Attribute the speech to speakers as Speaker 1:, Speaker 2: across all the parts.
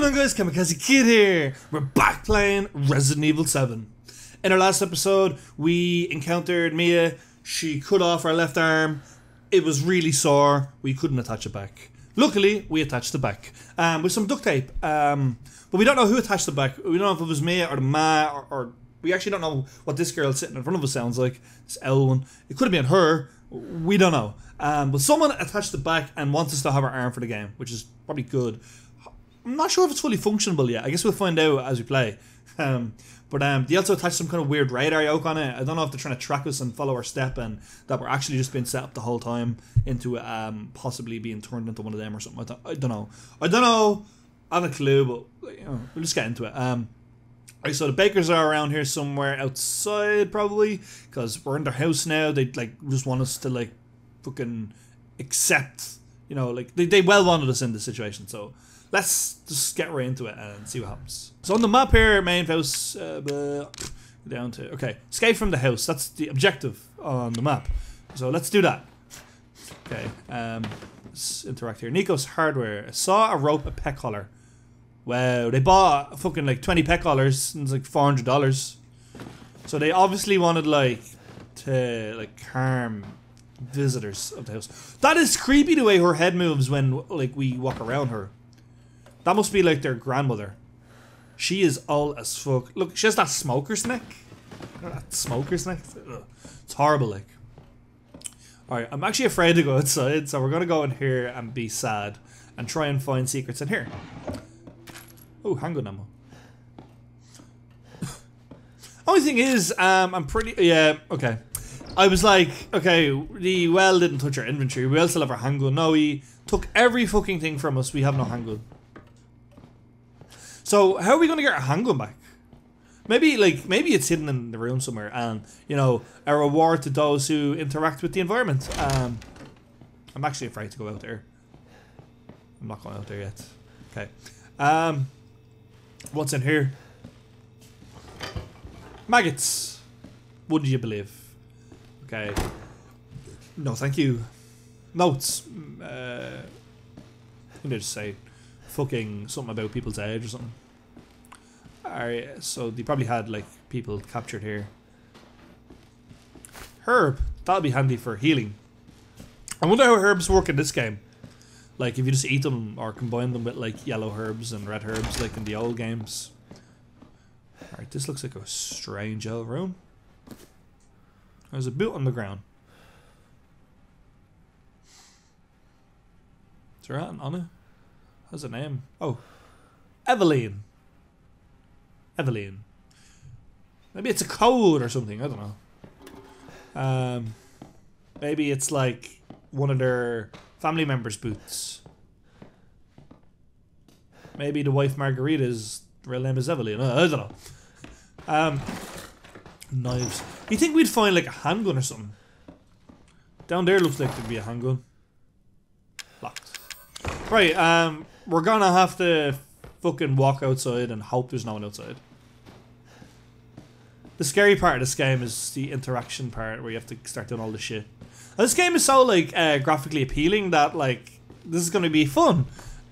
Speaker 1: going on guys, Kamikaze Kid here. We're back playing Resident Evil 7. In our last episode, we encountered Mia. She cut off our left arm. It was really sore. We couldn't attach it back. Luckily, we attached it back um, with some duct tape. Um, but we don't know who attached it back. We don't know if it was Mia or the Ma or, or we actually don't know what this girl sitting in front of us sounds like. It's Elwyn. It could have been her. We don't know. Um, but someone attached it back and wants us to have our arm for the game, which is probably good. I'm not sure if it's fully functionable yet. I guess we'll find out as we play. Um, but um, they also attached some kind of weird radar yoke on it. I don't know if they're trying to track us and follow our step, and that we're actually just being set up the whole time into um, possibly being turned into one of them or something. I don't, I don't know. I don't know. I have a clue, but you know, we'll just get into it. Um, right, so the bakers are around here somewhere outside, probably, because we're in their house now. They like just want us to like fucking accept, you know, like they, they well wanted us in this situation. So let's just get right into it and see what happens. So on the map here, main house, uh, down to okay, escape from the house. That's the objective on the map. So let's do that. Okay, um, let's interact here. Nico's hardware. Saw a rope, a pet collar. Wow, they bought fucking like twenty pet collars. And it's like four hundred dollars. So they obviously wanted like to like harm visitors of the house. That is creepy the way her head moves when like we walk around her. That must be like their grandmother. She is old as fuck. Look, she has that smoker's neck. That smoker's neck. It's horrible, like. Alright, I'm actually afraid to go outside, so we're gonna go in here and be sad and try and find secrets in here. Oh, handgun ammo. Only thing is, um, I'm pretty. Yeah, okay. I was like, okay, the well didn't touch our inventory. We still have our handgun. No, he took every fucking thing from us. We have no handgun. So how are we going to get our handgun back? Maybe like maybe it's hidden in the room somewhere, and you know a reward to those who interact with the environment. Um, I'm actually afraid to go out there. I'm not going out there yet. Okay. Um, what's in here? Maggots. Wouldn't you believe? Okay. No, thank you. Notes. Uh, I think they just say fucking something about people's age or something. Alright, so they probably had like people captured here. Herb. That'll be handy for healing. I wonder how herbs work in this game. Like if you just eat them or combine them with like yellow herbs and red herbs like in the old games. Alright, this looks like a strange old room. There's a boot on the ground. Is there anything on it? How's her name? Oh, Evelyn. Evelyn. Maybe it's a code or something. I don't know. Um, maybe it's like one of their family members' boots. Maybe the wife Margarita's real name is Evelyn. I don't know. Um, knives. You think we'd find like a handgun or something? Down there looks like there'd be a handgun. Locked. Right, um, we're gonna have to fucking walk outside and hope there's no one outside. The scary part of this game is the interaction part where you have to start doing all this shit. Now, this game is so like uh, graphically appealing that like this is gonna be fun,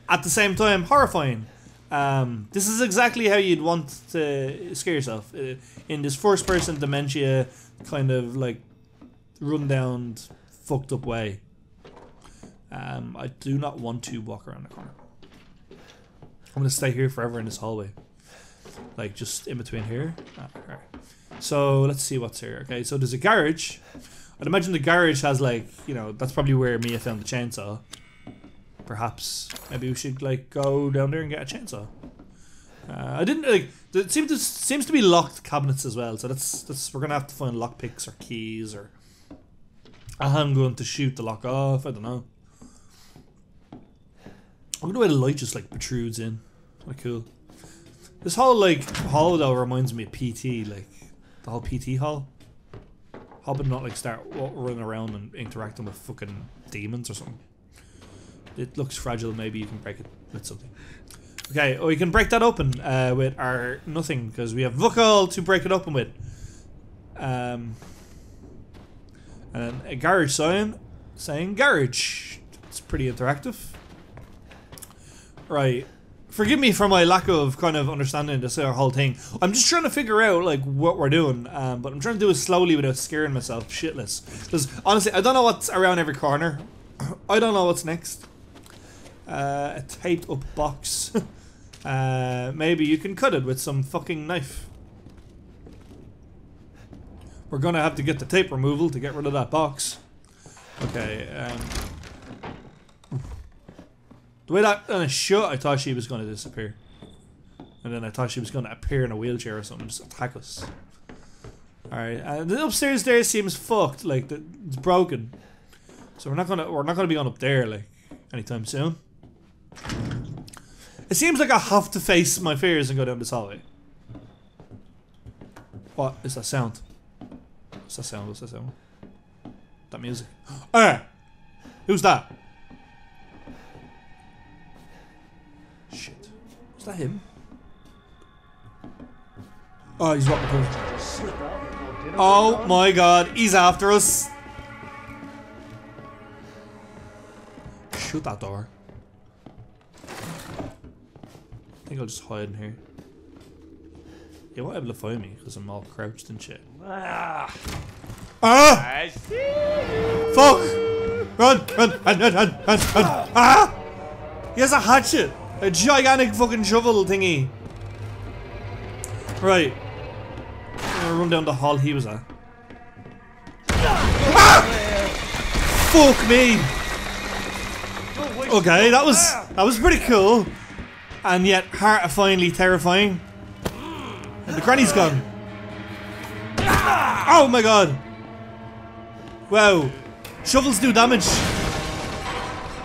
Speaker 1: at the same time horrifying. Um, this is exactly how you'd want to scare yourself uh, in this first-person dementia kind of like run-down, fucked up way. Um, I do not want to walk around the corner. I'm gonna stay here forever in this hallway, like just in between here. Ah. So let's see what's here. Okay, so there's a garage. I'd imagine the garage has like you know that's probably where Mia found the chainsaw. Perhaps maybe we should like go down there and get a chainsaw. Uh, I didn't like. It seems to seems to be locked cabinets as well. So that's that's we're gonna have to find lockpicks or keys or a handgun to shoot the lock off. I don't know. I wonder why the light just like protrudes in. Kind of cool. This whole like hall though reminds me of PT, like the whole PT hall. Hobbit not like start running around and interacting with fucking demons or something. It looks fragile. Maybe you can break it with something. Okay, or we can break that open uh, with our nothing because we have Vuckle to break it open with. Um, and a garage sign saying garage. It's pretty interactive. Right, forgive me for my lack of kind of understanding this whole thing. I'm just trying to figure out like what we're doing, um, but I'm trying to do it slowly without scaring myself shitless. Because honestly, I don't know what's around every corner. I don't know what's next. Uh, a taped up box. uh, maybe you can cut it with some fucking knife. We're gonna have to get the tape removal to get rid of that box. Okay, um, The way that kind of shut, I thought she was gonna disappear. And then I thought she was gonna appear in a wheelchair or something, just attack us. Alright, uh, the upstairs there seems fucked, like, the, it's broken. So we're not gonna, we're not gonna be on up there, like, anytime soon. It seems like I have to face my fears and go down this hallway. What is that sound? What's that sound? What's that sound? That music. Ah! Who's that? Shit. Is that him? Oh, he's walking towards Oh my god, he's after us! Shoot that door. I think I'll just hide in here. He won't be able to find me because I'm all crouched and shit.
Speaker 2: Ah,
Speaker 1: Ah!
Speaker 2: I see.
Speaker 1: Fuck! Run! Run! Run! Run! Run! Run! run. Ah! He has a hatchet! A gigantic fucking shovel thingy! Right. I'm gonna run down the hall he was at. Ah! Fuck me! Okay, that was that was pretty cool. And yet horrifyingly terrifying. And the granny's gone. Oh my god! Wow. Shovels do damage.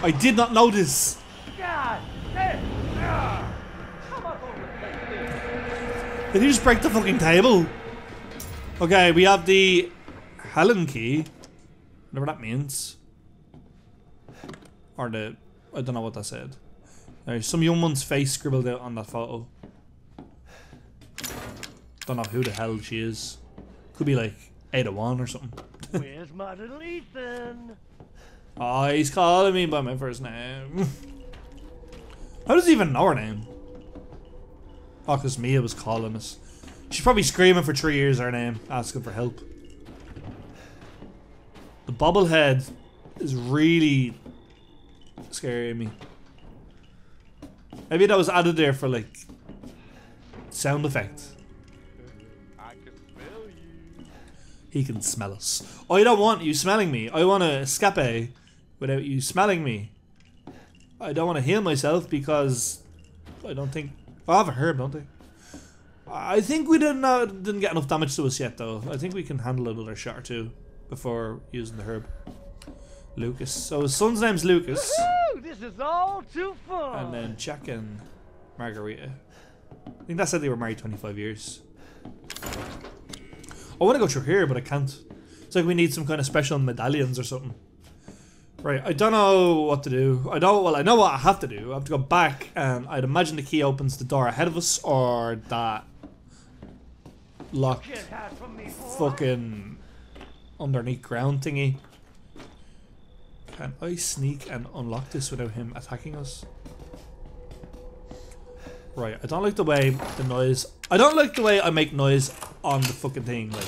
Speaker 1: I did not notice. Did he just break the fucking table? Okay, we have the Helen key. Whatever that means. Or the... I don't know what that said. There's some young one's face scribbled out on that photo. Don't know who the hell she is. Could be like Ada oh One or something.
Speaker 2: Where's my little Ethan?
Speaker 1: Oh, ah, he's calling me by my first name. How does he even know her name? Oh, because Mia was calling us. She's probably screaming for three years her name, asking for help. The bobblehead is really scaring me. Maybe that was added there for like sound effect. He can smell us. I don't want you smelling me. I want to escape without you smelling me. I don't want to heal myself because I don't think. I have a herb, don't I? I think we didn't uh, didn't get enough damage to us yet, though. I think we can handle another shot or two before using the herb. Lucas. So his son's name's Lucas,
Speaker 2: This is all too fun.
Speaker 1: and then Jack and Margarita. I think that said they were married 25 years. I want to go through here, but I can't. It's like we need some kind of special medallions or something. Right, I don't know what to do. I don't. Well, I know what I have to do. I have to go back, and I'd imagine the key opens the door ahead of us, or that locked
Speaker 2: Can't hide from me,
Speaker 1: fucking underneath ground thingy. Can I sneak and unlock this without him attacking us? Right, I don't like the way the noise. I don't like the way I make noise on the fucking thing. Like,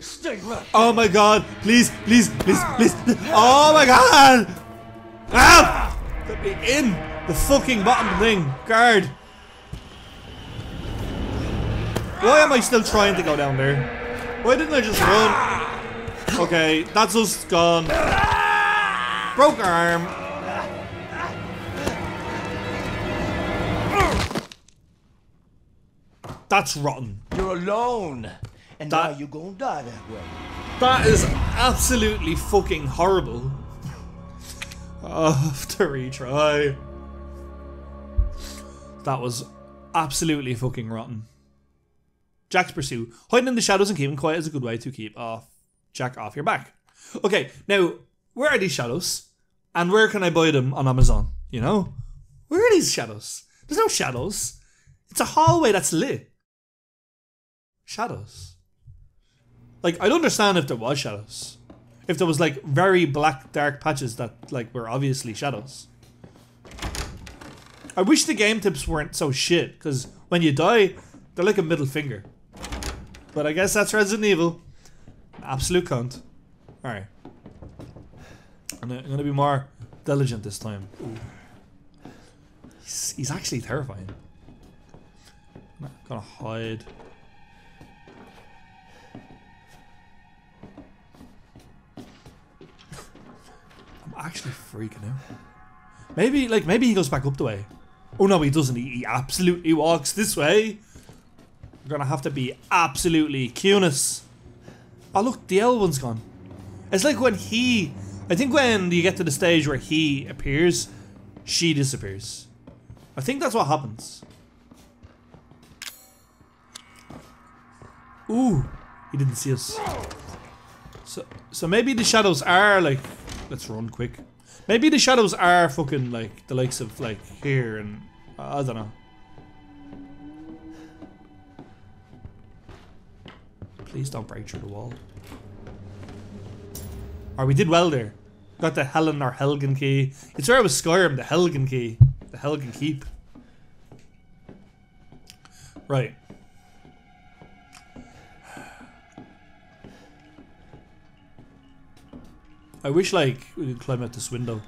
Speaker 2: Stay right.
Speaker 1: oh my god! Please, please, please, please! Oh my god! Ah! Let me in the fucking bottom thing, guard. Why am I still trying to go down there? Why didn't I just run? Okay, that's us gone. Broke arm. That's rotten.
Speaker 3: You're alone. And
Speaker 1: That-
Speaker 3: now you're gonna die that way.
Speaker 1: That is absolutely fucking horrible. Oh, I have to retry. That was absolutely fucking rotten. Jack's pursuit. Hiding in the shadows and keeping quiet is a good way to keep off Jack off your back. Okay, now where are these shadows? And where can I buy them on Amazon? You know? Where are these shadows? There's no shadows. It's a hallway that's lit. Shadows. Like I'd understand if there was shadows. If there was like very black dark patches that like were obviously shadows. I wish the game tips weren't so shit, because when you die, they're like a middle finger. But I guess that's Resident Evil. Absolute cunt. Alright. I'm gonna, I'm gonna be more diligent this time. He's, he's actually terrifying. I'm gonna hide. I'm actually freaking out. Maybe, like, maybe he goes back up the way. Oh no, he doesn't. He, he absolutely walks this way. We're gonna have to be absolutely Cunis. Oh look, the L one's gone. It's like when he, I think when you get to the stage where he appears, she disappears. I think that's what happens. Ooh, he didn't see us. So, so maybe the shadows are like, let's run quick. Maybe the shadows are fucking like the likes of like here and I don't know. Please don't break through the wall. Or we did well there. Got the Helen or Helgen key. It's where I was Skyrim, the Helgen key. The Helgen keep. Right. I wish like we could climb out this window.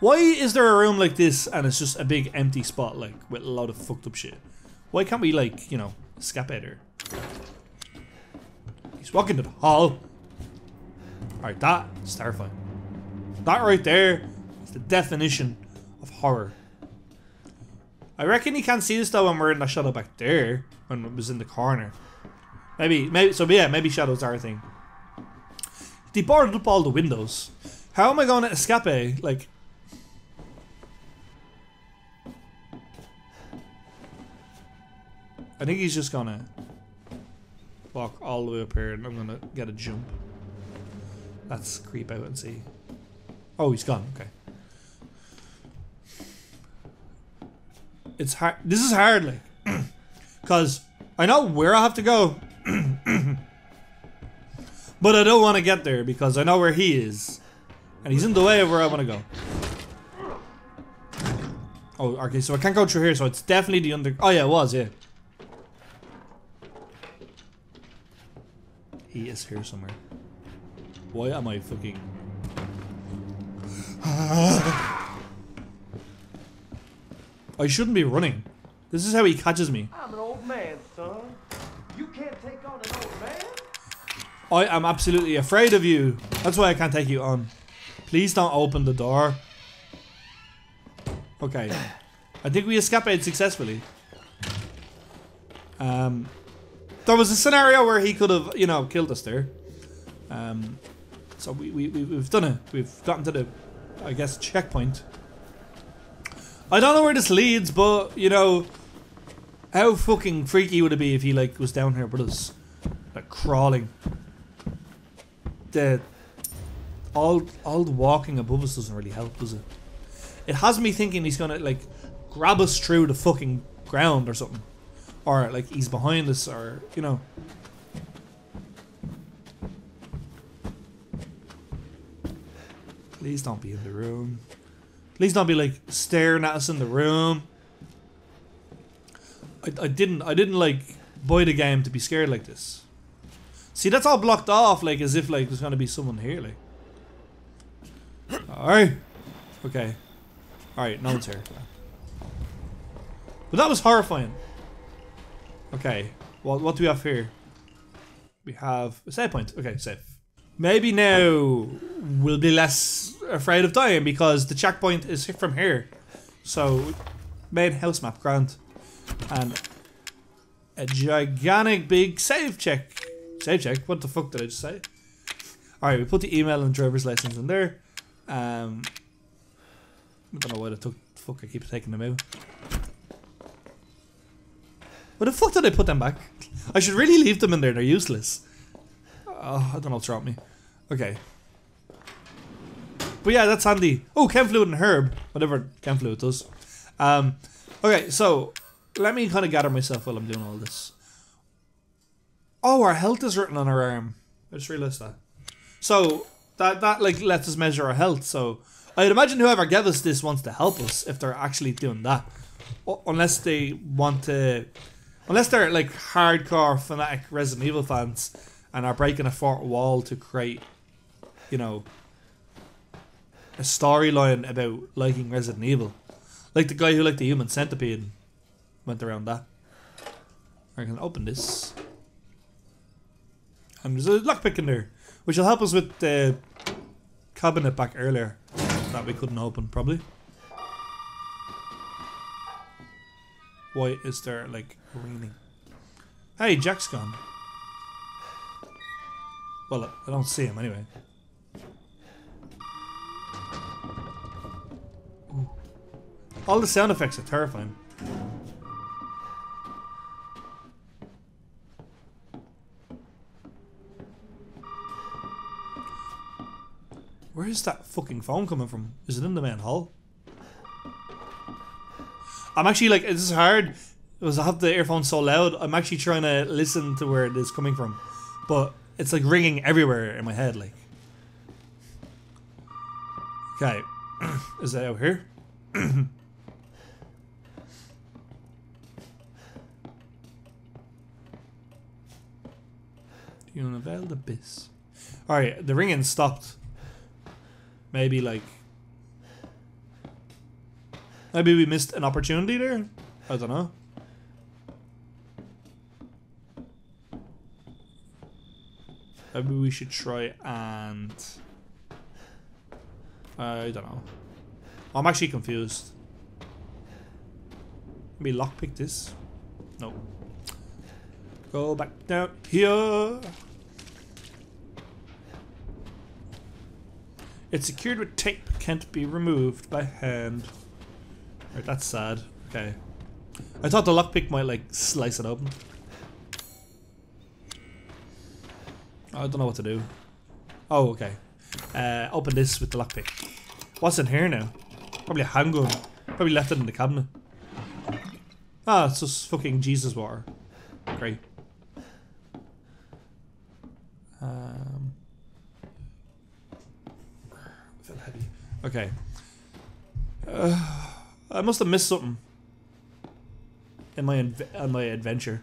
Speaker 1: Why is there a room like this and it's just a big empty spot like with a lot of fucked up shit? Why can't we like, you know, escape out here? He's walking to the hall. Alright, that's terrifying. That right there is the definition of horror. I reckon he can't see us though when we're in the shadow back there. When it was in the corner. Maybe, maybe, so yeah, maybe shadows are a thing. They boarded up all the windows. How am I going to escape? Eh? Like, I think he's just gonna walk all the way up here and I'm gonna get a jump. Let's creep out and see. Oh, he's gone. Okay. It's hard. This is hard, like, because I know where I have to go, but I don't want to get there because I know where he is, and he's in the way of where I want to go. Oh, okay. So I can't go through here. So it's definitely the under. Oh yeah, it was. Yeah. He is here somewhere. Why am I fucking... I shouldn't be running. This is how he catches me.
Speaker 2: I'm an old man, son. You can't take on an old man?
Speaker 1: I am absolutely afraid of you. That's why I can't take you on. Please don't open the door. Okay. I think we escaped successfully. Um, there was a scenario where he could have, you know, killed us there. Um, so we, we, we, we've done it. We've gotten to the, I guess, checkpoint. I don't know where this leads, but, you know, how fucking freaky would it be if he, like, was down here with us? Like, crawling. The, all, all the walking above us doesn't really help, does it? It has me thinking he's gonna, like, grab us through the fucking ground or something. Or, like, he's behind us, or, you know. Please don't be in the room. Please don't be, like, staring at us in the room. I, I didn't, I didn't, like, buy the game to be scared like this. See, that's all blocked off, like, as if, like, there's gonna be someone here, like. Alright. Okay. Alright, no one's here. But that was horrifying. Okay, what what do we have here? We have a save point. Okay, safe. Maybe now we'll be less afraid of dying because the checkpoint is from here. So, main house map, grand. And a gigantic big save check. Save check? What the fuck did I just say? Alright, we put the email and driver's license in there. Um, I don't know why the fuck I keep taking them out. Where the fuck did I put them back? I should really leave them in there, they're useless. Oh, I don't know what's wrong with me. Okay. But yeah, that's handy. Oh, chem fluid and herb. Whatever chem fluid does. Um, okay, so let me kind of gather myself while I'm doing all this. Oh, our health is written on our arm. I just realised that. So that that like lets us measure our health. So I'd imagine whoever gave us this wants to help us if they're actually doing that. unless they want to, unless they're like hardcore fanatic Resident Evil fans and are breaking a fort wall to create, you know, a storyline about liking Resident Evil, like the guy who liked the Human Centipede went around that. I can open this. And there's a lockpick in there, which will help us with the cabinet back earlier that we couldn't open, probably. Why is there like raining? Hey, Jack's gone. Well, I don't see him anyway. All the sound effects are terrifying. Where is that fucking phone coming from? Is it in the main hall? I'm actually like, this is hard because I have the earphones so loud. I'm actually trying to listen to where it is coming from, but it's like ringing everywhere in my head. Like, okay, is that out here? The abyss? All right, the ringing stopped. Maybe like. Maybe we missed an opportunity there? I don't know. Maybe we should try and. I don't know. I'm actually confused. Maybe lockpick this? No. Go back down here. It's secured with tape, can't be removed by hand. Right, that's sad. Okay. I thought the lockpick might like slice it open. I don't know what to do. Oh, okay. Uh, open this with the lockpick. What's in here now? Probably a handgun. Probably left it in the cabinet. Ah, it's just fucking Jesus water. Great. Um, I feel heavy. Okay. Uh, I must have missed something in my on my adventure.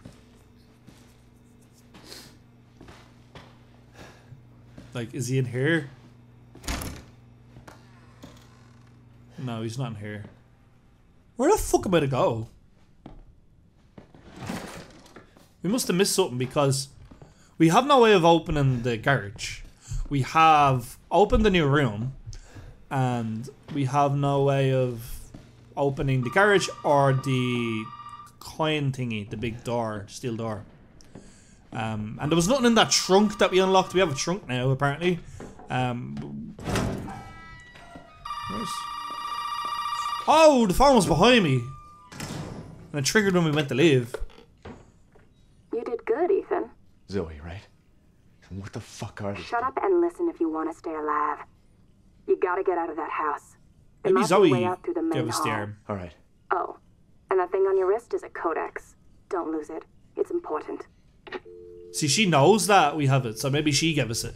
Speaker 1: Like, is he in here? No, he's not in here. Where the fuck am I to go? We must have missed something because we have no way of opening the garage. We have opened the new room, and we have no way of opening the garage or the coin thingy, the big door, steel door. Um, and there was nothing in that trunk that we unlocked. We have a trunk now, apparently. Um, where's- oh, the phone was behind me. And it triggered when we went to leave.
Speaker 4: You did good, Ethan.
Speaker 3: Zoe, right? What the fuck are these?
Speaker 4: Shut up and listen if you want to stay alive. You gotta get out of that house. There
Speaker 1: Maybe
Speaker 4: must be a
Speaker 1: Zoe
Speaker 4: way out through the main
Speaker 1: gave us the
Speaker 4: hall.
Speaker 1: arm.
Speaker 3: All right.
Speaker 4: Oh, and that thing on your wrist is a codex. Don't lose it. It's important.
Speaker 1: See, she knows that we have it, so maybe she gave us it.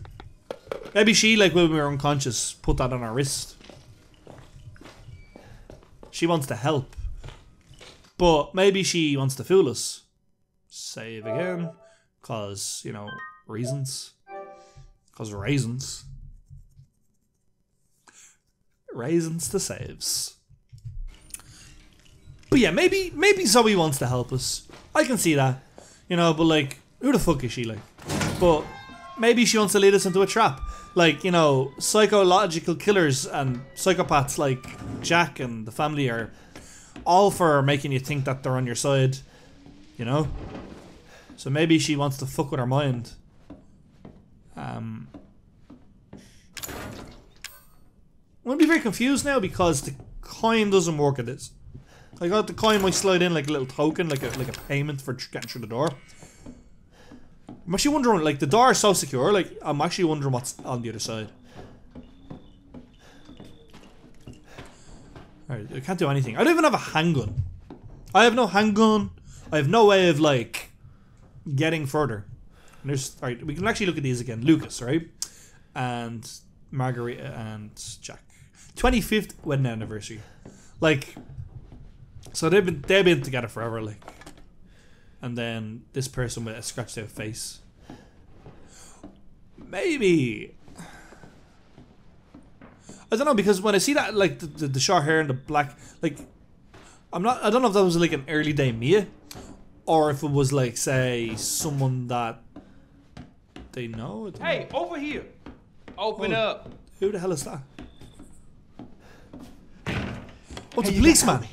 Speaker 1: Maybe she, like when we were unconscious, put that on our wrist. She wants to help. But maybe she wants to fool us. Save again. Cause, you know, reasons. Cause raisins. Raisins to saves. But yeah, maybe maybe Zoe wants to help us. I can see that. You know, but like, who the fuck is she like? But maybe she wants to lead us into a trap. Like, you know, psychological killers and psychopaths like Jack and the family are all for making you think that they're on your side. You know? So maybe she wants to fuck with our mind. Um I'm gonna be very confused now because the coin doesn't work at this. I got the coin might slide in like a little token, like a like a payment for getting through the door. I'm actually wondering, like the door is so secure, like I'm actually wondering what's on the other side. Alright, I can't do anything. I don't even have a handgun. I have no handgun. I have no way of like getting further. And there's alright, we can actually look at these again. Lucas, right? And Margarita uh, and Jack. 25th wedding anniversary. Like So they've been they've been together forever, like. And then this person with a scratched out face. Maybe. I don't know because when I see that, like the, the, the short hair and the black, like, I'm not. I don't know if that was like an early day Mia, or if it was like say someone that they know. Don't know.
Speaker 5: Hey, over here. Open
Speaker 1: Oh.
Speaker 5: up.
Speaker 1: Who the hell is that? What's a policeman?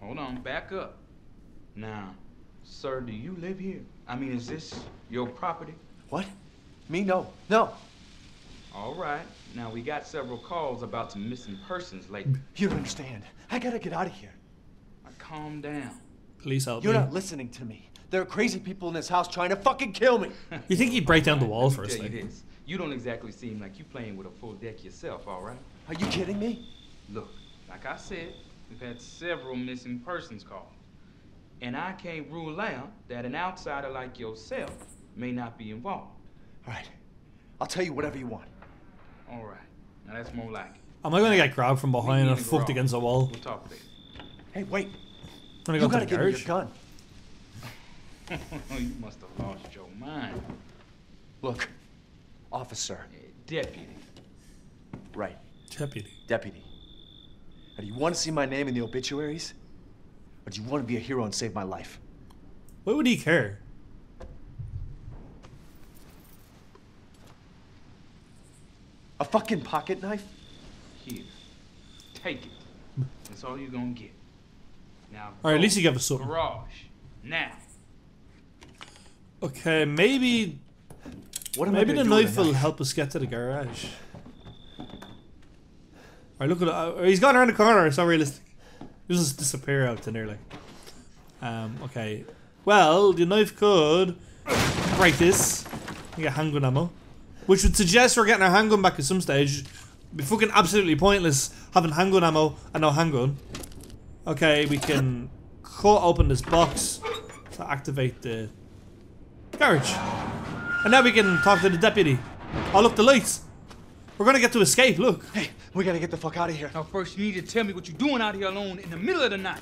Speaker 5: Hold on, back up. Now, sir, do you live here? I mean, is this your property?
Speaker 3: What? Me? No. No.
Speaker 5: All right. Now, we got several calls about some missing persons lately.
Speaker 3: You don't understand. I gotta get out of here.
Speaker 5: Now, calm down.
Speaker 1: Please help
Speaker 3: You're
Speaker 1: me.
Speaker 3: not listening to me. There are crazy people in this house trying to fucking kill me.
Speaker 1: You think he'd break down the
Speaker 5: All right,
Speaker 1: wall first,
Speaker 5: tell you this. You don't exactly seem like you're playing with a full deck yourself, all right?
Speaker 3: Are you kidding me?
Speaker 5: Look, like I said, we've had several missing persons calls. And I can't rule out that an outsider like yourself may not be involved.
Speaker 3: All right. I'll tell you whatever you want.
Speaker 5: All right. Now that's more like it.
Speaker 1: Am I gonna get grabbed from behind and fucked against a wall?
Speaker 5: We'll talk later.
Speaker 3: Hey, wait.
Speaker 1: I'm gonna
Speaker 3: you
Speaker 1: go
Speaker 3: gotta
Speaker 1: to the
Speaker 3: give me your gun.
Speaker 5: you must have lost your mind.
Speaker 3: Look, officer.
Speaker 5: Eh, Deputy.
Speaker 3: Right,
Speaker 1: Deputy.
Speaker 3: deputy. Now, do you want to see my name in the obituaries? Or do you want to be a hero and save my life?
Speaker 1: What would he care?
Speaker 3: A fucking pocket knife?
Speaker 5: Here. Take it. That's all you're gonna get. Now
Speaker 1: Alright, at
Speaker 5: go.
Speaker 1: least he gave us something.
Speaker 5: Garage. Now.
Speaker 1: Okay, maybe
Speaker 3: What am I
Speaker 1: maybe the
Speaker 3: gonna do with
Speaker 1: knife will help us get to the garage. Alright, look at uh, he's gone around the corner. It's not realistic. He just disappear out there, like. Um. Okay. Well, the knife could break this. You get handgun ammo, which would suggest we're getting our handgun back at some stage. Be fucking absolutely pointless having handgun ammo and no handgun. Okay, we can cut open this box to activate the garage. And now we can talk to the deputy. Oh, look, the lights. We're gonna get to escape, look.
Speaker 3: Hey, we gotta get the fuck out of here.
Speaker 5: Now first you need to tell me what you're doing out here alone in the middle of the night.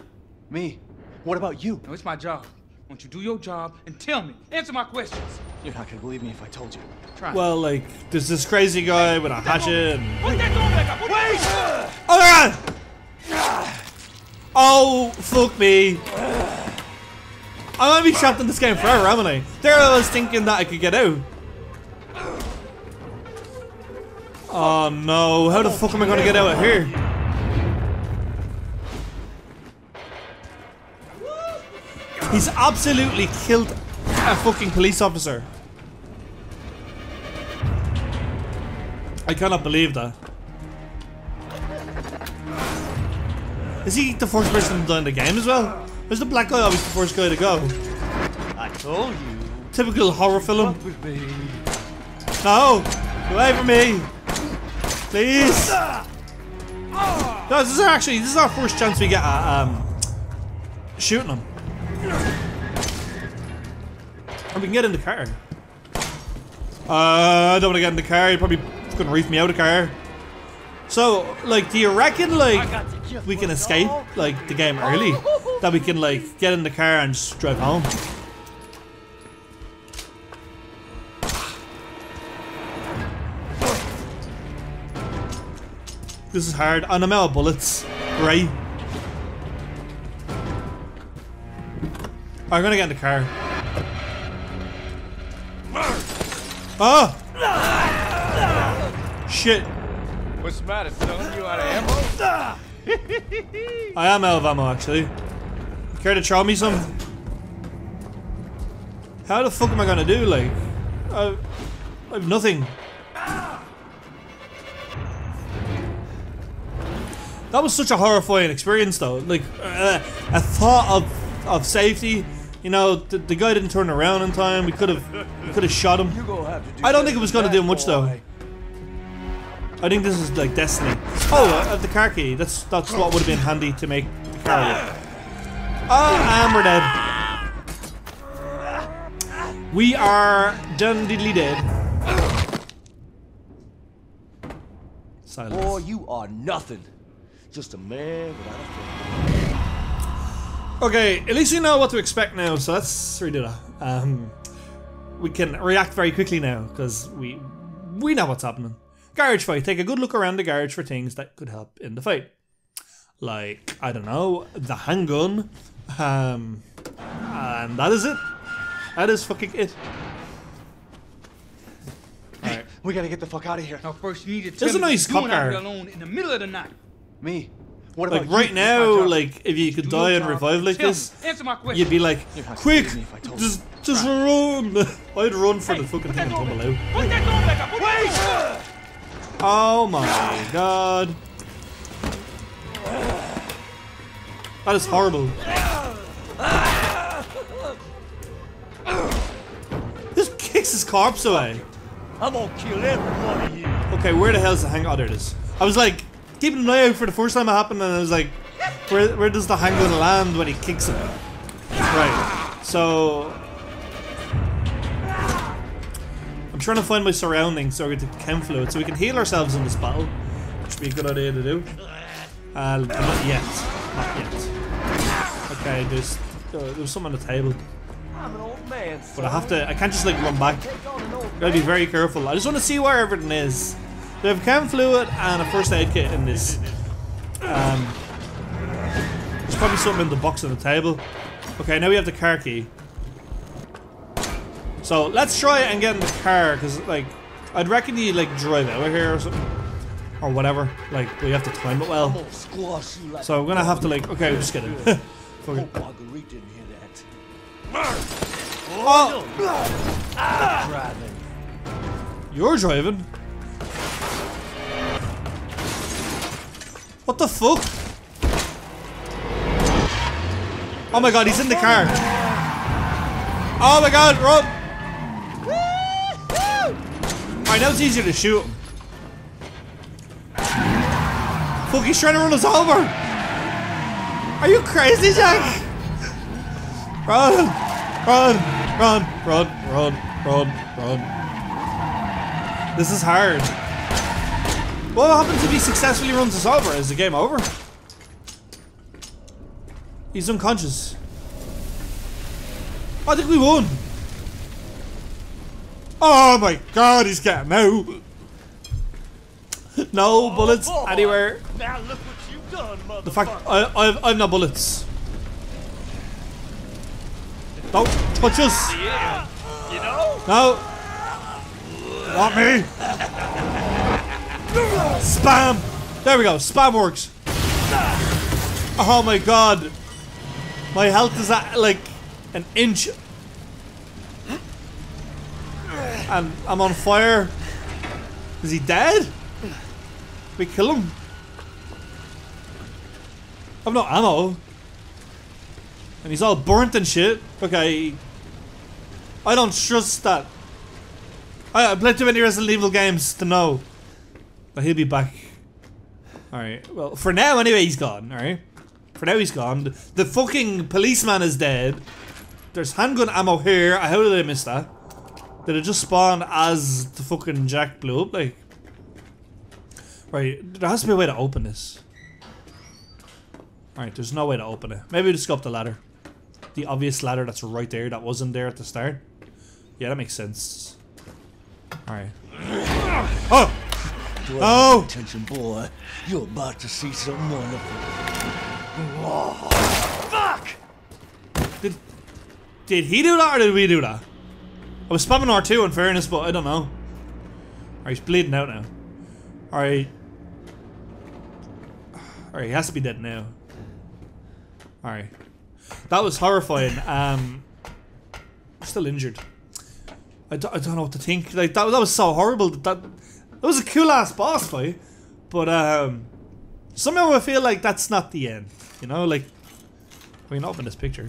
Speaker 3: Me? What about you?
Speaker 5: Now it's my job. Won't you do your job and tell me? Answer my questions.
Speaker 3: You're not gonna believe me if I told you.
Speaker 5: Try.
Speaker 1: Well, like, there's this crazy guy with a hatchet and...
Speaker 5: Put that door back up. Put
Speaker 1: Oh, my God! Oh, fuck me. I'm gonna be trapped in this game forever, haven't I? There I was thinking that I could get out. Oh no, how the fuck am I gonna get out of here? He's absolutely killed a fucking police officer. I cannot believe that. Is he the first person to die in the game as well? Is the black guy always the first guy to go?
Speaker 3: I told you.
Speaker 1: Typical horror film. No! Away from me! Please! No, this is actually this is our first chance we get at um shooting him. And we can get in the car. Uh, I don't want to get in the car. He'd probably fucking reef me out of the car. So, like, do you reckon, like, we can escape, like, the game early? That we can, like, get in the car and just drive home? This is hard. And I'm out of bullets. Right? I'm gonna get in the car. Oh! Shit.
Speaker 6: What's the matter, son? You out of ammo?
Speaker 1: I am out of ammo, actually. Care to throw me some? How the fuck am I gonna do, like? I, I have nothing. That was such a horrifying experience, though. Like, uh, a thought of of safety. You know, the, the guy didn't turn around in time. We could have could have shot him.
Speaker 6: gonna have to do
Speaker 1: I don't think it was gonna do much, though. I think this is like destiny. Oh, have the car key. That's that's what would have been handy to make the car work. Oh, and we're dead. We are done diddly dead. Silence.
Speaker 6: Boy, you are nothing. Just a man without a friend.
Speaker 1: Okay, at least we know what to expect now, so let's redo that. Um, we can react very quickly now because we we know what's happening. Garage fight. Take a good look around the garage for things that could help in the fight. Like I don't know, the handgun, um, and that is it. That is fucking it. Alright.
Speaker 3: We gotta get the fuck out of here.
Speaker 5: Now first you need to tell
Speaker 1: There's a
Speaker 5: me what
Speaker 1: nice
Speaker 5: you're
Speaker 1: cop car.
Speaker 5: here alone in the middle of the night.
Speaker 3: Me? What about
Speaker 1: Like right
Speaker 3: My
Speaker 1: now, like if you could die and revive like
Speaker 5: Tell
Speaker 1: this.
Speaker 5: Answer my question.
Speaker 1: you'd be like,
Speaker 3: You'd have to
Speaker 1: quick,
Speaker 3: believe if I told
Speaker 1: just just run. I'd run for the fucking thing
Speaker 5: that
Speaker 1: and
Speaker 5: door
Speaker 1: tumble out.
Speaker 5: Put that door back up. Put
Speaker 1: Oh my god. That is horrible. This kicks his corpse away.
Speaker 6: I'm gonna kill every one of you.
Speaker 1: Okay, where the hell's the hang? Oh, there it is. I was like keeping an eye out for the first time it happened, and I was like, where where does the gun land when he kicks him? Right. So I'm trying to find my surroundings so we get chem fluid so we can heal ourselves in this battle, which would be a good idea to do. Uh, not yet. Not yet. Okay, there's uh, there's something on the table,
Speaker 6: I'm an old man,
Speaker 1: but I have to. I can't just like run back. Gotta be very careful. I just want to see where everything is. We have chem fluid and a first aid kit in this. Um, there's probably something in the box on the table. Okay, now we have the car key. So let's try and get in the car because, like, I'd reckon you like drive of here or something, or whatever. Like, we have to time it well. So I'm gonna have to like. Okay, we'll just
Speaker 6: that.
Speaker 1: Oh, you're driving. What the fuck? Oh my god, he's in the car. Oh my god, run! Alright, now it's easier to shoot him. Fuck, he's trying to run us over! Are you crazy, Jack? Run! Run! Run! Run! Run! Run! Run! This is hard. What happens if he successfully runs us over? Is the game over? He's unconscious. I think we won. Oh my god, he's getting out. No bullets oh,
Speaker 6: boy.
Speaker 1: anywhere.
Speaker 6: Now look what you've done, motherfucker.
Speaker 1: The fact I, I've, I've no bullets. Don't touch us.
Speaker 6: Yeah. You know?
Speaker 1: No. Not me. Spam. There we go. Spam works. Oh my god. My health is at like an inch. And I'm on fire. Is he dead? We kill him. I've no ammo. And he's all burnt and shit. Okay. I don't trust that. I I played too many Resident Evil games to know. But he'll be back. Alright, well, for now anyway, he's gone, alright? For now, he's gone. The, fucking policeman is dead. There's handgun ammo here. How did I miss that? Did it just spawn as the fucking jack blew up? Like, right, there has to be a way to open this. Alright, there's no way to open it. Maybe we just go up the ladder. The obvious ladder that's right there that wasn't there at the start. Yeah, that makes sense. Alright. Oh! Oh!
Speaker 6: Attention, boy. You're about to see something wonderful. Oh, fuck!
Speaker 1: Did, did he do that or did we do that? I was spamming R2 in fairness, but I don't know. Alright, he's bleeding out now. Alright. Alright, he has to be dead now. Alright. That was horrifying. Um, I'm still injured. I don't, I don't know what to think. Like that, that was so horrible. That, that that was a cool ass boss fight, but um, somehow I feel like that's not the end. You know, like we can open this picture.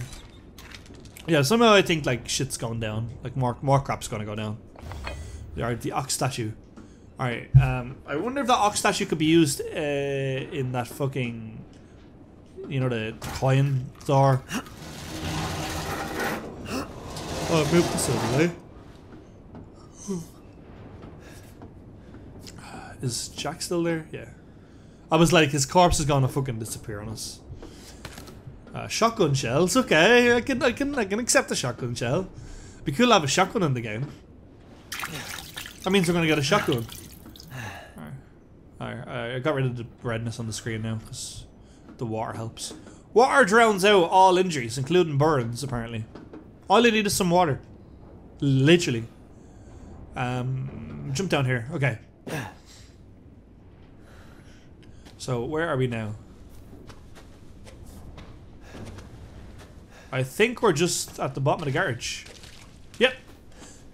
Speaker 1: Yeah, somehow I think like shit's going down. Like more more crap's gonna go down. The ox statue. Alright, um, I wonder if that ox statue could be used uh, in that fucking, you know, the coin door. Oh, I this out of the way. Is Jack still there? Yeah. I was like, his corpse is gonna fucking disappear on us. Uh, shotgun shells, okay. I can, I can, I can accept a shotgun shell. Be cool to have a shotgun in the game. That means we're gonna get a shotgun. Alright, I got rid of the redness on the screen now because the water helps. Water drowns out all injuries, including burns, apparently. All you need is some water. Literally. Um, jump down here. Okay. So, where are we now? I think we're just at the bottom of the garage. Yep.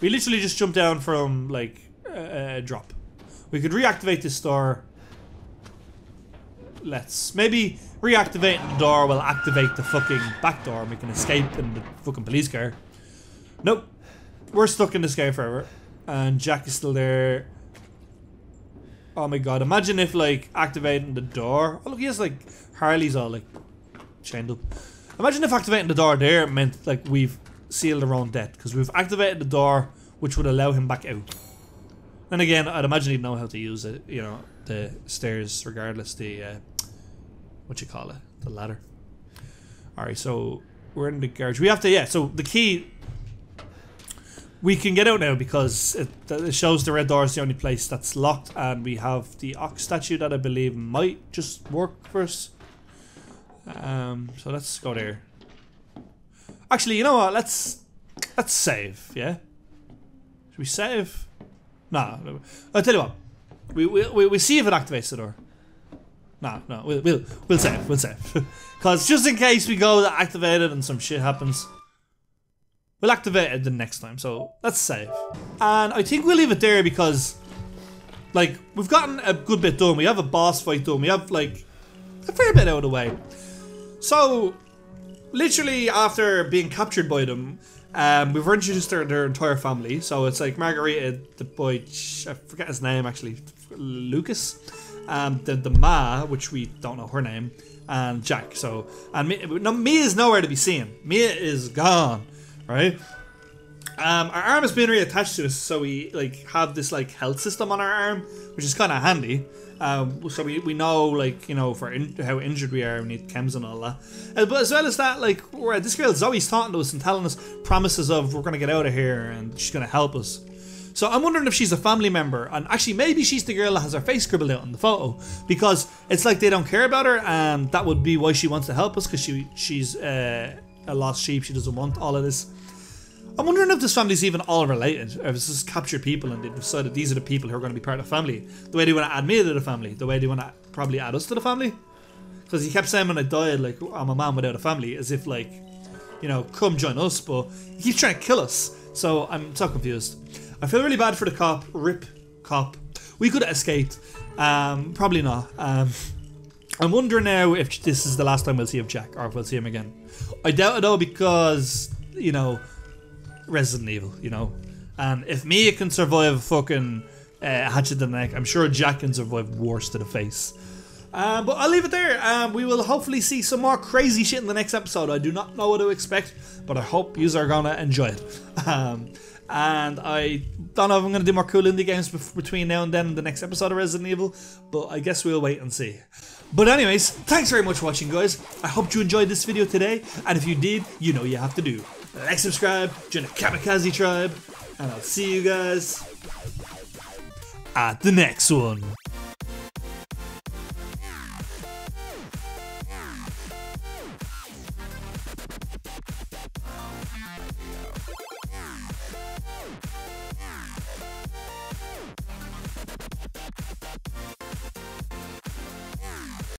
Speaker 1: We literally just jumped down from, like, a, a drop. We could reactivate this door. Let's maybe reactivate the door will activate the fucking back door and we can escape in the fucking police car. Nope. We're stuck in this guy forever. And Jack is still there. Oh my god, imagine if like activating the door. Oh look, he has like Harley's all like chained up. Imagine if activating the door there meant like we've sealed our own death because we've activated the door which would allow him back out. And again, I'd imagine he'd know how to use it, you know, the stairs regardless, the, uh, what you call it, the ladder. Alright, so we're in the garage. We have to, yeah, so the key, we can get out now because it, it shows the red door is the only place that's locked and we have the ox statue that I believe might just work for us. Um, so let's go there. Actually, you know what? Let's let's save. Yeah. Should we save? No. no. I'll tell you what. We we we, we see if it activates the door. No, no. We'll we'll we'll save. We'll save. Cause just in case we go to activate it and some shit happens. We'll activate it the next time, so let's save. And I think we'll leave it there because, like, we've gotten a good bit done. We have a boss fight done. We have, like, a fair bit out of the way. So, literally after being captured by them, um, we've introduced their, their entire family. So it's like Margarita, the boy, I forget his name actually, Lucas, um, the, the Ma, which we don't know her name, and Jack. So, and Mia, Mia is nowhere to be seen. Mia is gone, right? Um, our arm has been reattached to us, so we like have this like health system on our arm, which is kind of handy. Um, so we, we know like you know for in, how injured we are, we need chems and all that. Uh, but as well as that, like this girl Zoe's talking to us and telling us promises of we're gonna get out of here and she's gonna help us. So I'm wondering if she's a family member, and actually maybe she's the girl that has her face scribbled out on the photo because it's like they don't care about her, and that would be why she wants to help us because she she's uh, a lost sheep. She doesn't want all of this. I'm wondering if this family's even all related, or if it's just captured people and they decided these are the people who are going to be part of the family. The way they want to add me to the family, the way they want to probably add us to the family. Because he kept saying when I died, like, I'm a man without a family, as if, like, you know, come join us, but he keeps trying to kill us. So I'm so confused. I feel really bad for the cop. Rip cop. We could have escaped. Um, probably not. Um, I'm wondering now if this is the last time we'll see of Jack, or if we'll see him again. I doubt it though, because, you know, Resident Evil, you know. And if Mia can survive a fucking uh, hatchet to the neck, I'm sure Jack can survive worse to the face. Um, but I'll leave it there. Um, we will hopefully see some more crazy shit in the next episode. I do not know what to expect, but I hope you are gonna enjoy it. Um, and I don't know if I'm gonna do more cool indie games between now and then in the next episode of Resident Evil, but I guess we'll wait and see. But anyways, thanks very much for watching, guys. I hope you enjoyed this video today, and if you did, you know you have to do like, subscribe, join the Kamikaze tribe, and I'll see you guys at the next one.